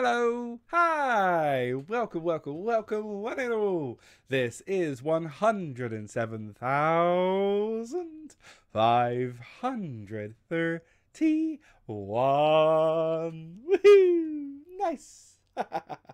Hello, hi, welcome, welcome, welcome, one and all. This is 107,531. Woohoo! Nice.